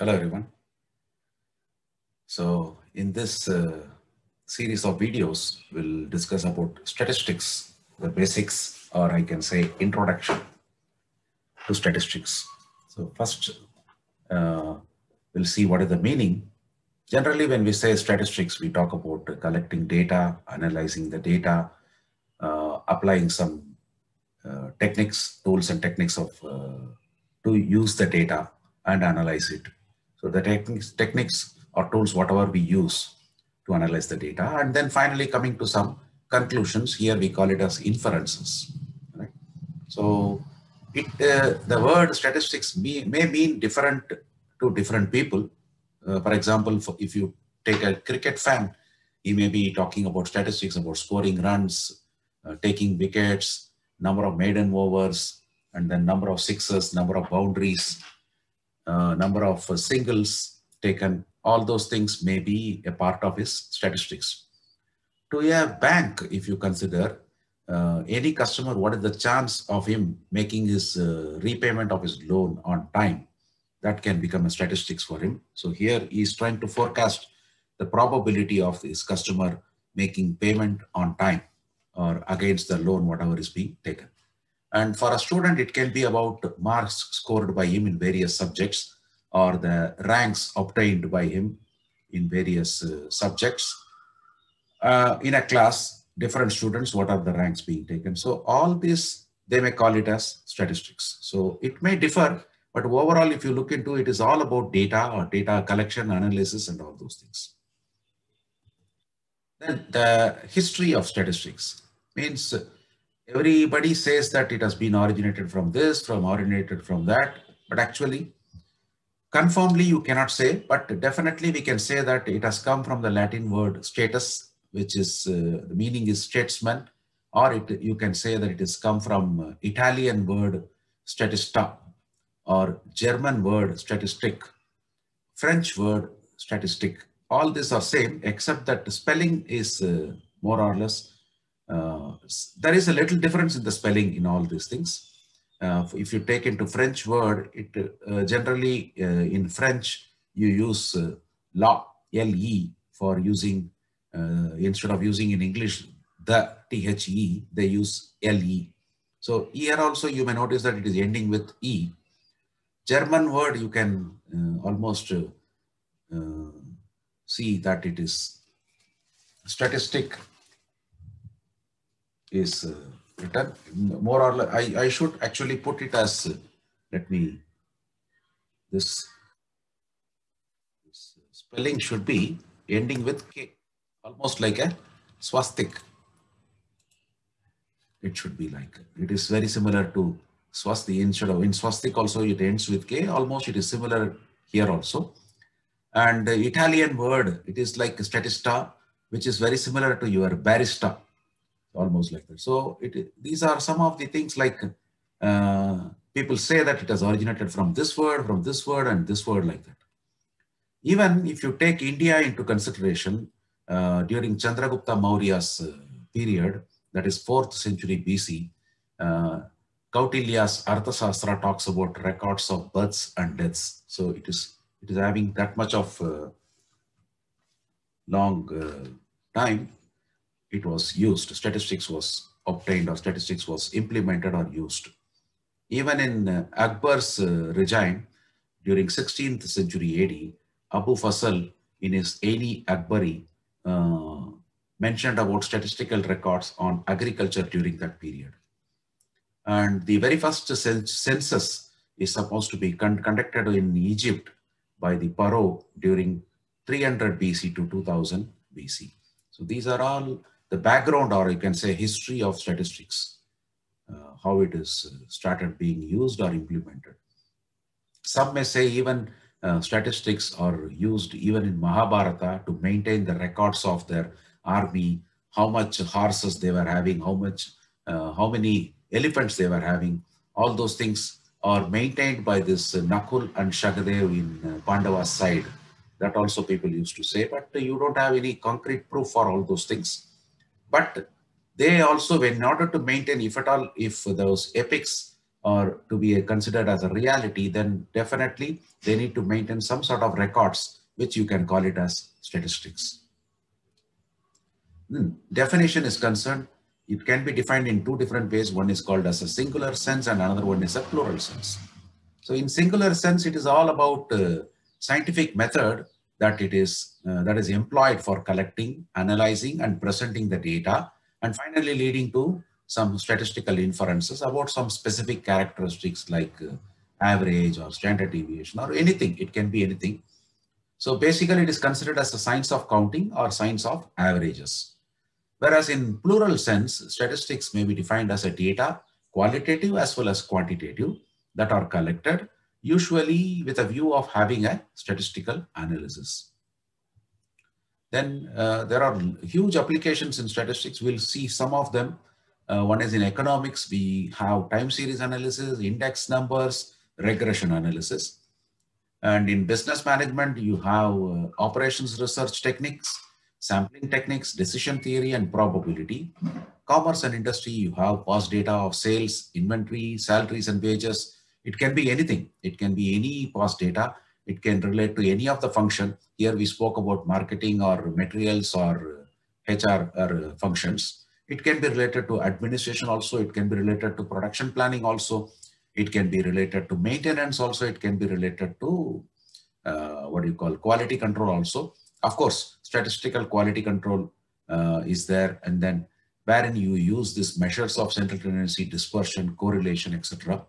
Hello, everyone. So in this uh, series of videos, we'll discuss about statistics, the basics, or I can say introduction to statistics. So first, uh, we'll see what is the meaning. Generally, when we say statistics, we talk about collecting data, analyzing the data, uh, applying some uh, techniques, tools and techniques of uh, to use the data and analyze it. So the techniques, techniques or tools, whatever we use to analyze the data. And then finally coming to some conclusions, here we call it as inferences. Right? So it, uh, the word statistics may, may mean different to different people. Uh, for example, for if you take a cricket fan, he may be talking about statistics about scoring runs, uh, taking wickets, number of maiden overs, and then number of sixes, number of boundaries, uh, number of uh, singles taken, all those things may be a part of his statistics. To a bank, if you consider uh, any customer, what is the chance of him making his uh, repayment of his loan on time? That can become a statistics for him. So here he is trying to forecast the probability of his customer making payment on time or against the loan, whatever is being taken. And for a student, it can be about marks scored by him in various subjects or the ranks obtained by him in various uh, subjects. Uh, in a class, different students, what are the ranks being taken? So all this, they may call it as statistics. So it may differ, but overall, if you look into it, is all about data or data collection, analysis, and all those things. Then the history of statistics means everybody says that it has been originated from this, from originated from that, but actually conformably you cannot say, but definitely we can say that it has come from the Latin word status, which is uh, the meaning is statesman, or it, you can say that it has come from uh, Italian word statista, or German word statistic, French word statistic. All these are same, except that the spelling is uh, more or less uh, there is a little difference in the spelling in all these things. Uh, if you take into French word, it uh, generally uh, in French, you use uh, la, L-E for using, instead of using in English, the T-H-E, they use L-E. So here also you may notice that it is ending with E. German word, you can almost see that it is statistic is uh, written more or less. I, I should actually put it as, uh, let me, this, this, spelling should be ending with K, almost like a swastik. It should be like, it is very similar to swastik. Instead of in swastik also it ends with K, almost it is similar here also. And the Italian word, it is like statista, which is very similar to your barista almost like that. So it, these are some of the things like uh, people say that it has originated from this word, from this word, and this word like that. Even if you take India into consideration uh, during Chandragupta Maurya's uh, period, that is 4th century BC, uh, Kautilya's Arthashastra talks about records of births and deaths. So it is it is having that much of uh, long uh, time it was used, statistics was obtained or statistics was implemented or used. Even in uh, Akbar's uh, regime during 16th century AD, Abu Fazal in his Ain-i-Akbari uh, mentioned about statistical records on agriculture during that period. And the very first census is supposed to be con conducted in Egypt by the Pharaoh during 300 BC to 2000 BC. So these are all the background or you can say history of statistics, uh, how it is uh, started being used or implemented. Some may say even uh, statistics are used even in Mahabharata to maintain the records of their army, how much horses they were having, how much, uh, how many elephants they were having. All those things are maintained by this Nakul and Sahadev in uh, Pandava's side. That also people used to say, but you don't have any concrete proof for all those things. But they also, in order to maintain, if at all, if those epics are to be considered as a reality, then definitely they need to maintain some sort of records, which you can call it as statistics. Hmm. Definition is concerned, it can be defined in two different ways. One is called as a singular sense and another one is a plural sense. So in singular sense, it is all about uh, scientific method that it is uh, that is employed for collecting, analyzing and presenting the data and finally leading to some statistical inferences about some specific characteristics like uh, average or standard deviation or anything. It can be anything. So basically it is considered as a science of counting or science of averages. Whereas in plural sense, statistics may be defined as a data, qualitative as well as quantitative, that are collected, usually with a view of having a statistical analysis. Then uh, there are huge applications in statistics. We'll see some of them. Uh, one is in economics. We have time series analysis, index numbers, regression analysis. And in business management, you have uh, operations research techniques, sampling techniques, decision theory, and probability. Commerce and industry, you have past data of sales, inventory, salaries and wages. It can be anything. It can be any past data. It can relate to any of the function. Here we spoke about marketing or materials or HR or functions. It can be related to administration also. It can be related to production planning also. It can be related to maintenance also. It can be related to uh, what do you call quality control also. Of course, statistical quality control uh, is there and then wherein you use these measures of central tendency, dispersion, correlation, etc.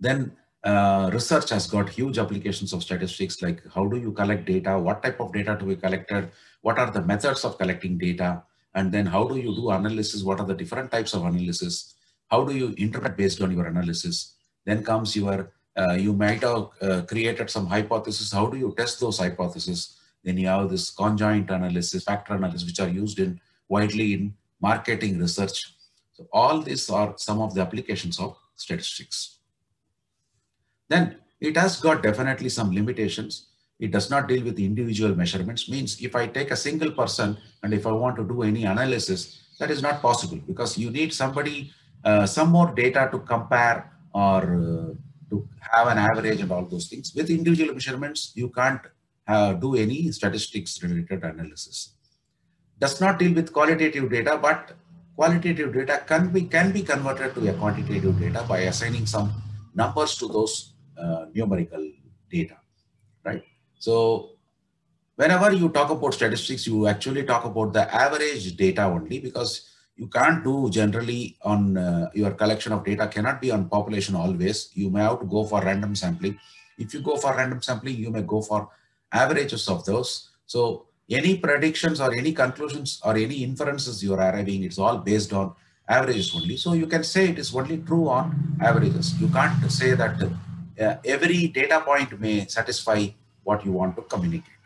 Then uh, research has got huge applications of statistics like how do you collect data, what type of data to be collected, what are the methods of collecting data, and then how do you do analysis, what are the different types of analysis, how do you interpret based on your analysis. Then comes your, uh, you might have uh, created some hypothesis, how do you test those hypotheses? Then you have this conjoint analysis, factor analysis, which are used in widely in marketing research. So all these are some of the applications of statistics. Then it has got definitely some limitations. It does not deal with individual measurements. Means if I take a single person and if I want to do any analysis, that is not possible because you need somebody, uh, some more data to compare or uh, to have an average and all those things. With individual measurements, you can't uh, do any statistics related analysis. Does not deal with qualitative data, but qualitative data can be, can be converted to a quantitative data by assigning some numbers to those uh, numerical data, right? So whenever you talk about statistics, you actually talk about the average data only because you can't do generally on uh, your collection of data cannot be on population always. You may have to go for random sampling. If you go for random sampling, you may go for averages of those. So any predictions or any conclusions or any inferences you are arriving, it's all based on averages only. So you can say it is only true on averages. You can't say that uh, every data point may satisfy what you want to communicate.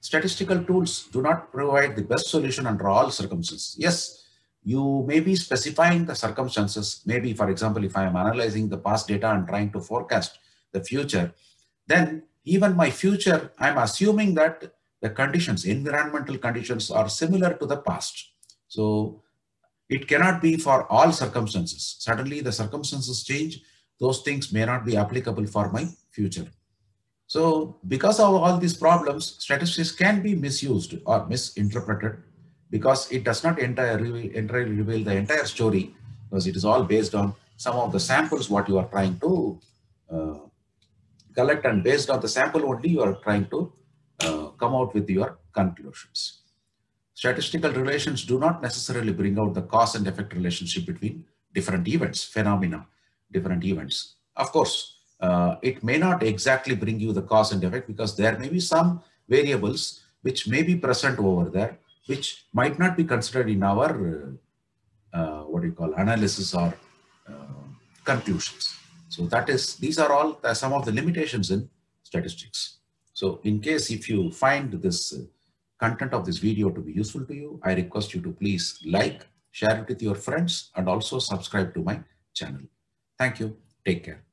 Statistical tools do not provide the best solution under all circumstances. Yes, you may be specifying the circumstances. Maybe, for example, if I am analyzing the past data and trying to forecast the future, then even my future, I'm assuming that the conditions, environmental conditions are similar to the past. So it cannot be for all circumstances. Suddenly the circumstances change. Those things may not be applicable for my future. So because of all these problems, statistics can be misused or misinterpreted because it does not entirely, entirely reveal the entire story because it is all based on some of the samples what you are trying to uh, collect and based on the sample only you are trying to uh, come out with your conclusions. Statistical relations do not necessarily bring out the cause and effect relationship between different events, phenomena, different events. Of course, uh, it may not exactly bring you the cause and effect because there may be some variables which may be present over there, which might not be considered in our, uh, uh what do you call, analysis or uh, conclusions. So that is, these are all some of the limitations in statistics. So in case if you find this uh, content of this video to be useful to you, I request you to please like, share it with your friends and also subscribe to my channel. Thank you. Take care.